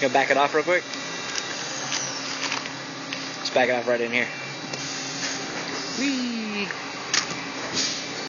Gonna back it off real quick. Let's back it off right in here.